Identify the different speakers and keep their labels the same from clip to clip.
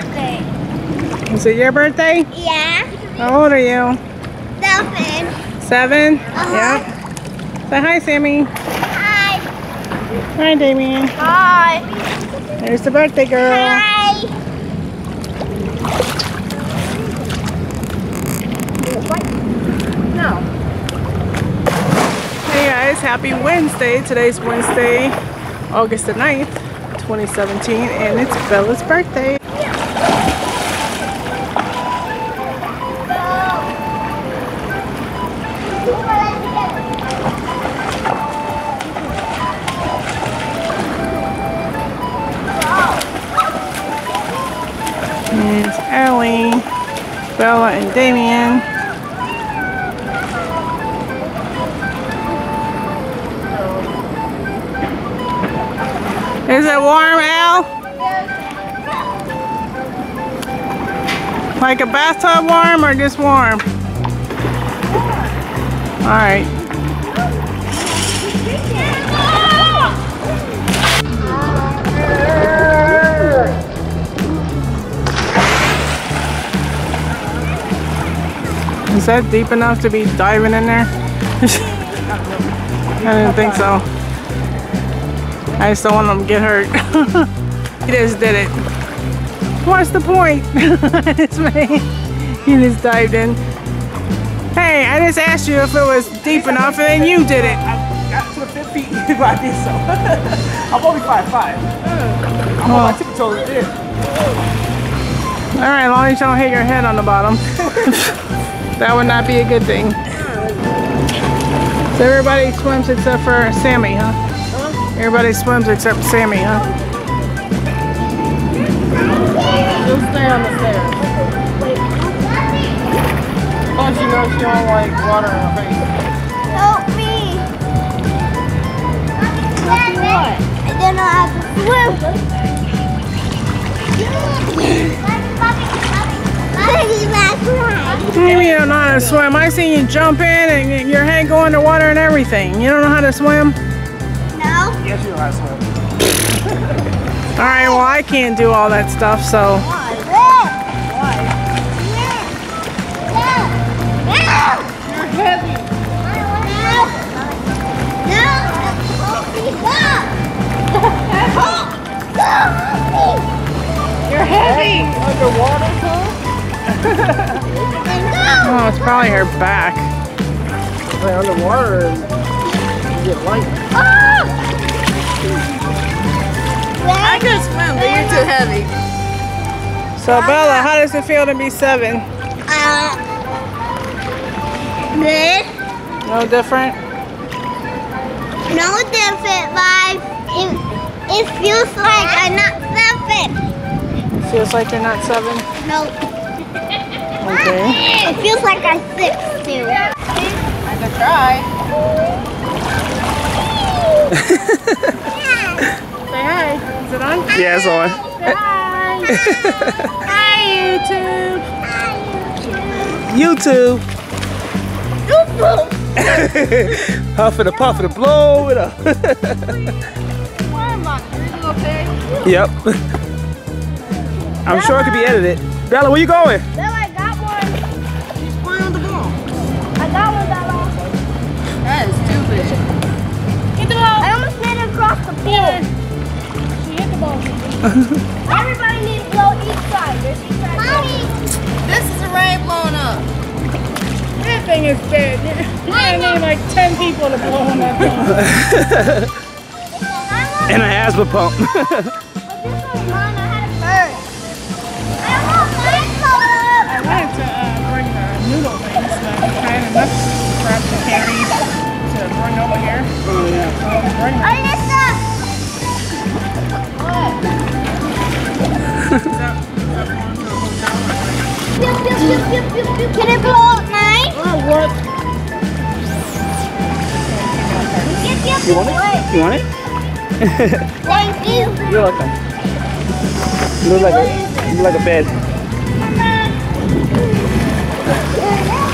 Speaker 1: birthday.
Speaker 2: Is it your birthday?
Speaker 1: Yeah.
Speaker 2: How old are you?
Speaker 1: Seven.
Speaker 2: 7
Speaker 1: Uh-huh.
Speaker 2: Yep. Say hi, Sami.
Speaker 1: Hi.
Speaker 2: Hi, Damian.
Speaker 1: Hi.
Speaker 2: There's the birthday girl.
Speaker 1: Hi.
Speaker 2: No. Hey guys, happy Wednesday. Today's Wednesday, August the 9th, 2017, and it's Bella's birthday. Ellie, Bella, and Damian. Is it warm, Al? Like a bathtub warm or just warm? Alright. Is that deep enough to be diving in there? I didn't think so. I just don't want them to get hurt. he just did it. What's the point? it's me. He just dived in. Hey, I just asked you if it was deep enough and you did it.
Speaker 3: I got to the 50 feet if I did so. I'm only 5'5". I'm on my oh. tiptoes there.
Speaker 2: Alright, as long as you don't hit your head on the bottom. That would not be a good thing. So everybody swims except for Sami, huh? Everybody swims except Sami, huh? She'll stay on the stairs. Plus you know she don't like water in her face.
Speaker 1: Help
Speaker 2: Maybe you don't know how to swim. I seen you jump in and your head go underwater and everything. You don't know how to swim?
Speaker 1: No.
Speaker 3: Yes, you know how to swim.
Speaker 2: Alright, well I can't do all that stuff, so it's probably her back.
Speaker 3: Like underwater and you get light.
Speaker 4: I could swim, but you're too heavy.
Speaker 2: So Bella, how does it feel to be seven?
Speaker 1: Uh, good.
Speaker 2: No different?
Speaker 1: No different vibe. It, it feels like I'm not seven.
Speaker 2: Feels like you're not seven?
Speaker 1: No.
Speaker 2: Okay.
Speaker 1: It feels like I'm six too.
Speaker 4: I could try.
Speaker 2: Say hi. Is it on?
Speaker 3: Yeah, it's on.
Speaker 2: Say hi. hi YouTube.
Speaker 3: YouTube. Huffing and puffing and blow it up.
Speaker 4: Why am I? Are okay?
Speaker 3: yep. I'm sure it could be edited. Bella, where you going?
Speaker 1: Bill, almost made it across the pool. She hit the ball. Everybody needs to go each side. There's each side. Mommy.
Speaker 4: This is a rain blown up.
Speaker 2: That thing is dead. You're, you're need like 10 people to blow on that thing.
Speaker 3: And an asthma pump.
Speaker 2: I wanted to uh, bring the noodle things, but I had enough crap to carry to bring over here.
Speaker 3: oh, yeah.
Speaker 2: So I'll bring
Speaker 1: Can it blow out nine?
Speaker 3: Oh, what? You want it? You want it?
Speaker 1: Thank you.
Speaker 3: You're welcome. You look like a, you look like a bed.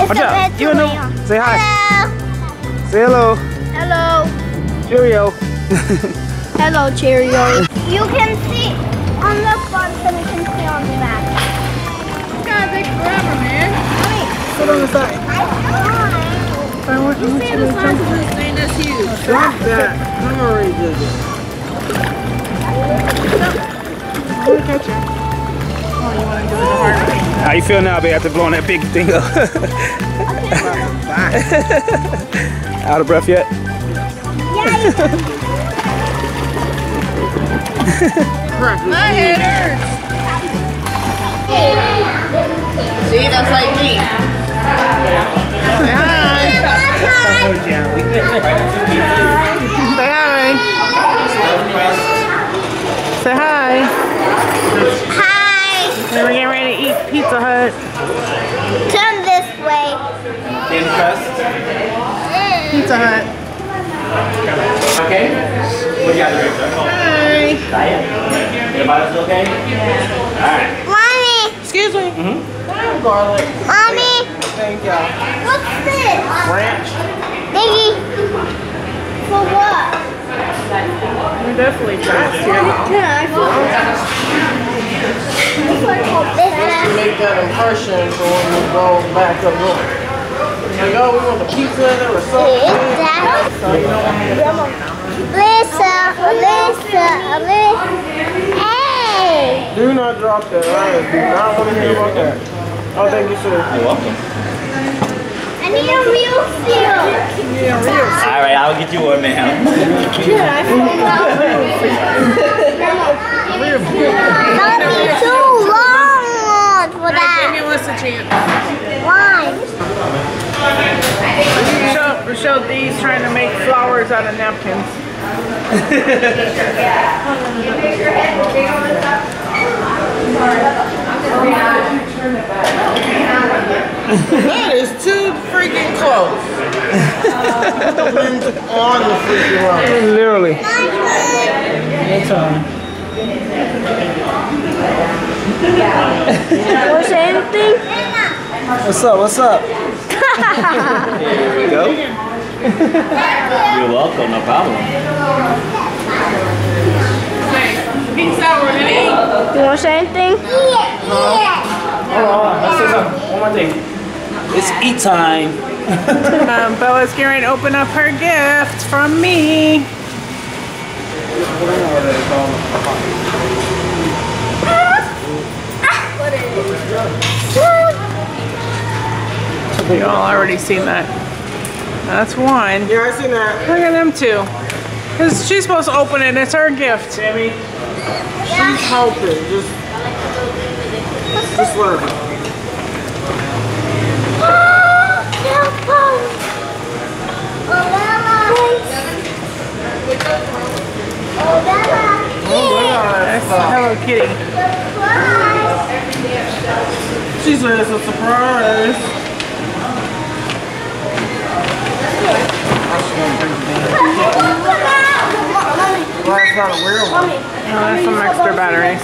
Speaker 1: It's
Speaker 3: Watch out. You know. Say hi.
Speaker 1: Hello.
Speaker 3: Say hello.
Speaker 1: Hello.
Speaker 3: Cheerio.
Speaker 1: Hello, Cheerio. You can see on the front and you can see on the back.
Speaker 4: It's gonna take forever, man. Wait.
Speaker 2: Sit on the side. I want
Speaker 4: You see the size of this thing? That's huge.
Speaker 3: Drop that. I'm already did it.
Speaker 2: catch it. Oh, you want to do it hard.
Speaker 3: How you feel now, babe, after blowing that big thing up? Out of breath yet?
Speaker 4: My head hurts. See, that's like me. Say hi.
Speaker 2: Say hi. Say hi.
Speaker 1: Hi.
Speaker 2: And we're getting ready to eat Pizza Hut.
Speaker 1: Turn this way.
Speaker 2: Pizza Hut.
Speaker 3: Okay. What do you got there?
Speaker 2: Hi.
Speaker 3: Everybody's okay? Alright.
Speaker 1: Mommy.
Speaker 2: Excuse me. Mm -hmm.
Speaker 3: Garlic.
Speaker 1: Mommy.
Speaker 3: Thank y'all.
Speaker 1: What's this?
Speaker 3: Ranch.
Speaker 1: Diggy. For what?
Speaker 2: We're definitely fast here.
Speaker 1: Can I
Speaker 3: Make that impression for when we go back up north. Like, oh, we want the pizza or something.
Speaker 1: Is that?
Speaker 3: So you don't want me to
Speaker 1: Alyssa, Alyssa, Alyssa. Hey!
Speaker 3: Do not drop that. I do not want to hear about that. Oh, thank you, sir. You're welcome.
Speaker 1: I need a real feel.
Speaker 5: All right, I'll get you one, ma'am.
Speaker 1: That'll be too long for that.
Speaker 2: Give us a chance.
Speaker 1: Why?
Speaker 2: Rochelle, Rochelle D's trying to make flowers out of napkins.
Speaker 3: That is too freaking close. the wind's on the freaking rubber. Literally.
Speaker 1: Was anything?
Speaker 3: What's up? What's up?
Speaker 5: Here we go. You're welcome, no problem.
Speaker 2: Pizza, we're gonna eat.
Speaker 1: You want to say anything? Yeah.
Speaker 3: Hold on. Let's say something. One more thing.
Speaker 5: It's eat time.
Speaker 2: Um, Bella's getting ready to open up her gift from me. You all already seen that. That's one.
Speaker 3: Yeah, I seen that.
Speaker 2: Look at them two. Cause she's supposed to open it. It's her gift.
Speaker 3: Sami, she's helping. Just, just let her.
Speaker 2: That's Hello Kitty.
Speaker 3: She said it's a surprise. Well, that's not a weird one.
Speaker 2: Oh, that's some extra batteries.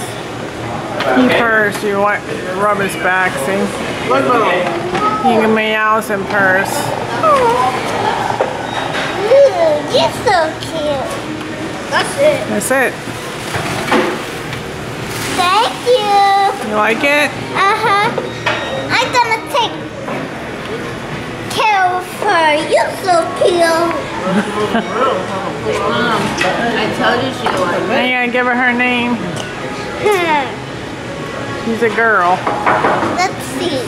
Speaker 2: He purrs. You want rub his back. See,
Speaker 3: Look at
Speaker 2: he can meows and purrs.
Speaker 1: You're so cute. That's it.
Speaker 2: That's it.
Speaker 1: Thank you.
Speaker 2: You like it?
Speaker 1: Uh-huh. I'm gonna take care of her. You're so cute.
Speaker 4: I told you she liked
Speaker 2: Now you gotta give her her name.
Speaker 1: Hmm.
Speaker 2: She's a girl.
Speaker 1: Let's see.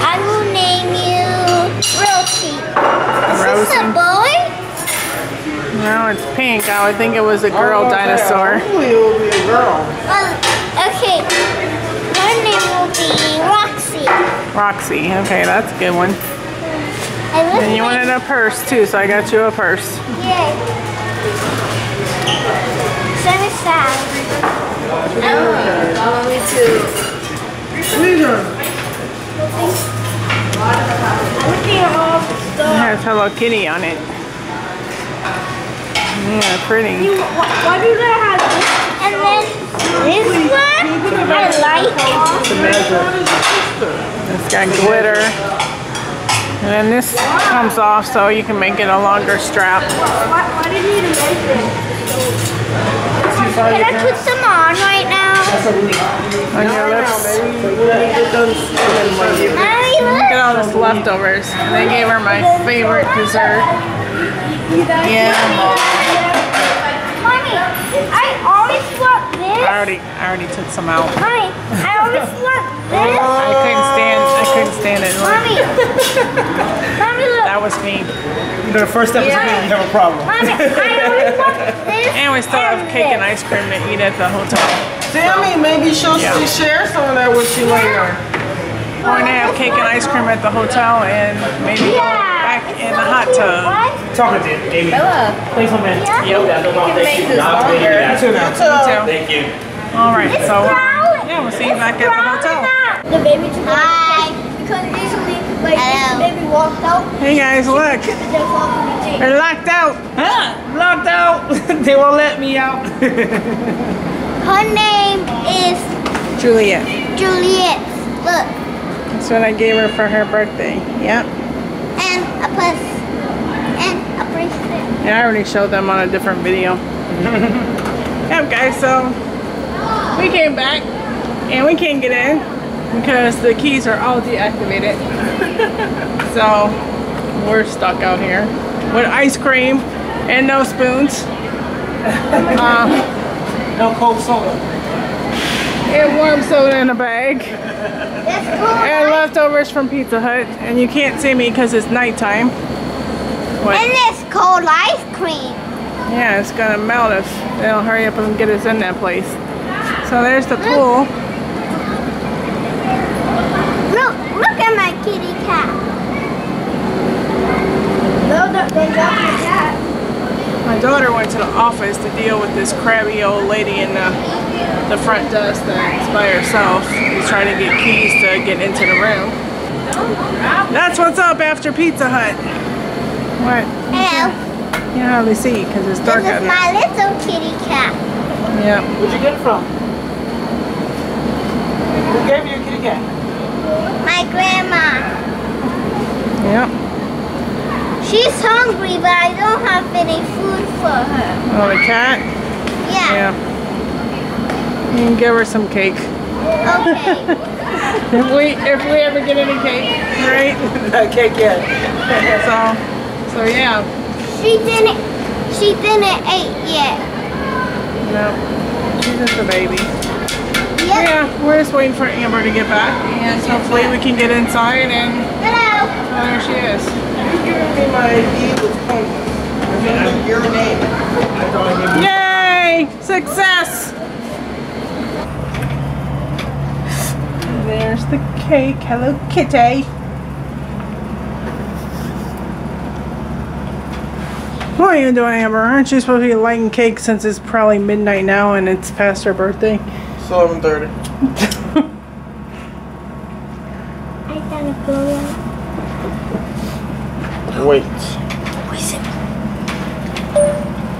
Speaker 1: I will name you Rosie. Is this a boy?
Speaker 2: No, it's pink. I would think it was a girl dinosaur.
Speaker 3: Hopefully it will be a girl.
Speaker 1: Well, okay. Her name will be Roxy.
Speaker 2: Roxy. Okay, that's a good one.
Speaker 1: And
Speaker 2: And you
Speaker 1: one-
Speaker 2: wanted a purse too, so I got you a purse.
Speaker 1: Yay. Send oh. oh, me sad.
Speaker 4: I want me to.
Speaker 1: Looking at all the
Speaker 2: It
Speaker 1: stuff.
Speaker 2: has Hello Kitty on it. Yeah, pretty.
Speaker 1: Why do they have this? And then this one, I like.
Speaker 2: It's got glitter. And then this comes off so you can make it a longer strap.
Speaker 1: Why, why did you even make Can I put some on right now?
Speaker 2: On your lips.
Speaker 3: baby. When I get done spilling my
Speaker 1: Mommy,
Speaker 2: Look at all those leftovers. And they gave her my favorite dessert. Yeah.
Speaker 1: Mommy, I always want this.
Speaker 2: I already, I already took some out.
Speaker 1: Mommy, I always want this.
Speaker 2: I couldn't stand, I couldn't stand it.
Speaker 1: Mommy. Mommy, look.
Speaker 2: That was me.
Speaker 3: You know, the first episode, we have a problem.
Speaker 1: Mommy, I always want this.
Speaker 2: And we still have cake and ice cream to eat at the hotel.
Speaker 3: Sami, maybe she'll
Speaker 2: Yeah.
Speaker 3: share some of that with you later.
Speaker 2: We're gonna have cake and ice cream at the hotel and maybe go back in the hot tub.
Speaker 1: What?
Speaker 3: Talking to Amy.
Speaker 4: Bella,
Speaker 3: Thanks, man.
Speaker 1: Yeah.
Speaker 5: Yep. That's
Speaker 4: you can make this
Speaker 3: You
Speaker 4: longer.
Speaker 3: too now.
Speaker 2: So,
Speaker 5: Thank you.
Speaker 2: all right,
Speaker 1: It's
Speaker 2: so
Speaker 1: brown.
Speaker 2: yeah, we'll see you back at the hotel.
Speaker 1: The baby took Hi. Because usually, like, if the baby walked out,
Speaker 2: Hey guys, look,
Speaker 1: the dog would be taken.
Speaker 2: they're locked out.
Speaker 3: Huh? Locked out. they won't let me out.
Speaker 1: Her name is
Speaker 2: Juliet.
Speaker 1: Juliet. Look.
Speaker 2: That's what I gave her for her birthday. Yep.
Speaker 1: And a purse. And a bracelet.
Speaker 2: Yeah, I already showed them on a different video. yep, guys, so we came back and we can't get in because the keys are all deactivated. so we're stuck out here with ice cream and no spoons. um,
Speaker 3: No cold soda.
Speaker 2: and warm soda in a bag. And leftovers from Pizza Hut. And you can't see me because it's nighttime. What?
Speaker 1: And this cold ice cream.
Speaker 2: Yeah, it's gonna melt us. they don't hurry up and get us in that place. So there's the pool.
Speaker 1: Look, look at my kitty cat. No, no, they got my cat.
Speaker 2: My daughter went to the office to deal with this crabby old lady in the, the front desk that's by herself. She's trying to get keys to get into the room. That's what's up after Pizza Hut. What?
Speaker 1: Hello.
Speaker 2: You can hardly see because it's
Speaker 1: This
Speaker 2: dark out
Speaker 1: is
Speaker 2: here.
Speaker 1: my little kitty cat.
Speaker 2: Yeah.
Speaker 3: Where'd you get it from? Who gave you a kitty cat?
Speaker 1: My grandma.
Speaker 2: Yep.
Speaker 1: She's hungry, but I don't have any food for her.
Speaker 2: Oh, the cat?
Speaker 1: Yeah.
Speaker 2: Yeah. You can give her some cake.
Speaker 1: Okay.
Speaker 2: If we if we ever get any cake, right?
Speaker 3: Not cake yet.
Speaker 2: So so yeah.
Speaker 1: she didn't. She didn't eat yet.
Speaker 2: No. She's just a baby.
Speaker 1: Yep.
Speaker 2: Yeah, we're just waiting for Amber to get back and hopefully we can get inside and
Speaker 1: Hello.
Speaker 2: oh, there she is.
Speaker 3: You giving me my ID with points. I mean, your name. I thought I.
Speaker 2: Yay! Success! There's the cake. Hello, kitty. What are you doing, Amber? Aren't you supposed to be lighting cake since it's probably midnight now and it's past her birthday?
Speaker 3: 7.30.
Speaker 1: I gotta go.
Speaker 3: Wait.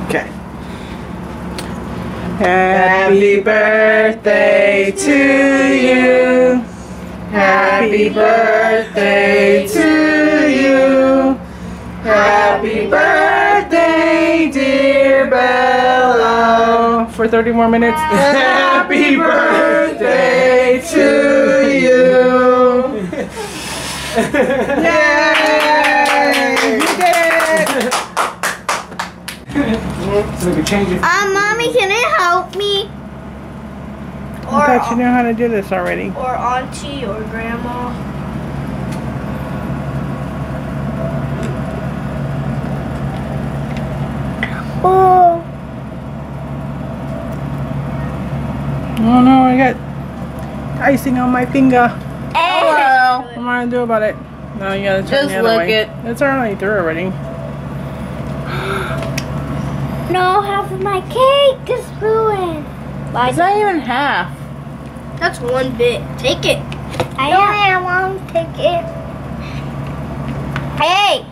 Speaker 3: Okay.
Speaker 2: Happy birthday to you. Happy birthday to you. Happy birthday, dear Bella. For 30 more minutes. Happy birthday to you. Yay! You did it!
Speaker 3: So we can change it.
Speaker 1: Uh, mommy, can you help me?
Speaker 2: I thought you knew how to do this already.
Speaker 1: Or auntie or grandma. Oh.
Speaker 2: Oh no, I got icing on my finger.
Speaker 1: Oh, Hello.
Speaker 2: What am I gonna do about it? No, you gotta turn
Speaker 4: Just
Speaker 2: the other
Speaker 4: lick
Speaker 2: way.
Speaker 4: it.
Speaker 2: It's already through already.
Speaker 1: No, half of my cake is ruined. Why?
Speaker 4: It's not even half.
Speaker 1: That's one bit. Take it. I only I want to take it. Hey.